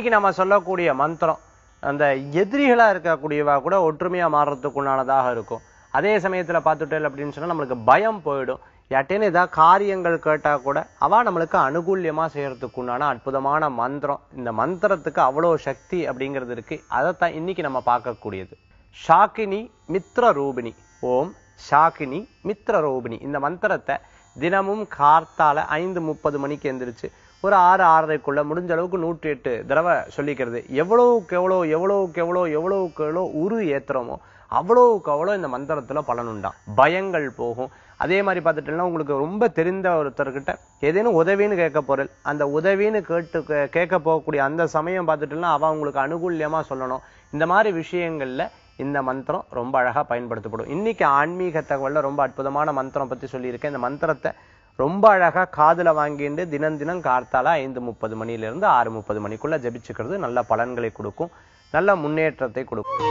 இன்னைக்கு நம்ம சொல்லக்கூடிய மந்திரம் அந்த எதிரிகளாக இருக்கக்கூடியவா கூட ஒற்றுமையாக மாறுறதுக்குண்டானதாக இருக்கும். அதே சமயத்தில் பார்த்துட்டேன் அப்படின்னு சொன்னால் நம்மளுக்கு பயம் போயிடும். யாட்டேன்னு ஏதாவது காரியங்கள் கேட்டால் கூட அவள் நம்மளுக்கு அனுகூல்யமாக செய்கிறதுக்குண்டான அற்புதமான மந்திரம். இந்த மந்திரத்துக்கு அவ்வளோ சக்தி அப்படிங்கிறது இருக்குது அதைத்தான் இன்னைக்கு நம்ம பார்க்கக்கூடியது. ஷாக்கினி மித்ர ரூபிணி ஓம் ஷாக்கினி மித்ர ரூபிணி இந்த மந்திரத்தை தினமும் கார்த்தால ஐந்து முப்பது மணிக்கு எந்திரிச்சு ஒரு ஆறு ஆறரைக்குள்ள முடிஞ்ச அளவுக்கு நூற்றி எட்டு தடவை சொல்லிக்கிறது. எவ்வளவுக்கு எவ்வளோ எவ்வளவுக்கு எவ்வளோ எவ்வளவுக்கு எவ்வளோ உரு ஏத்துறோமோ அவ்வளவுக்கு அவ்வளோ இந்த மந்திரத்துல பலனுண்டாம் பயங்கள் போகும். அதே மாதிரி பார்த்துட்டோம்னா உங்களுக்கு ரொம்ப தெரிந்த ஒருத்தர்கிட்ட ஏதேனும் உதவின்னு கேட்க போறல் அந்த உதவின்னு கேட்டு கேட்க போகக்கூடிய அந்த சமயம் பார்த்துட்டோம்னா அவன் உங்களுக்கு அனுகூல்யமாக சொல்லணும். இந்த மாதிரி விஷயங்கள்ல இந்த மந்திரம் ரொம்ப அழகா பயன்படுத்தப்படும். இன்னைக்கு ஆன்மீக தகவலில் ரொம்ப அற்புதமான மந்திரம் பற்றி சொல்லியிருக்கேன். இந்த மந்திரத்தை ரொம்ப அழகா காதில் வாங்கிட்டு தினம் தினம் கார்த்தால ஐந்து முப்பது மணியிலிருந்து ஆறு முப்பது மணிக்குள்ள ஜபிச்சுக்கிறது. நல்ல பலன்களை கொடுக்கும். நல்ல முன்னேற்றத்தை கொடுக்கும்.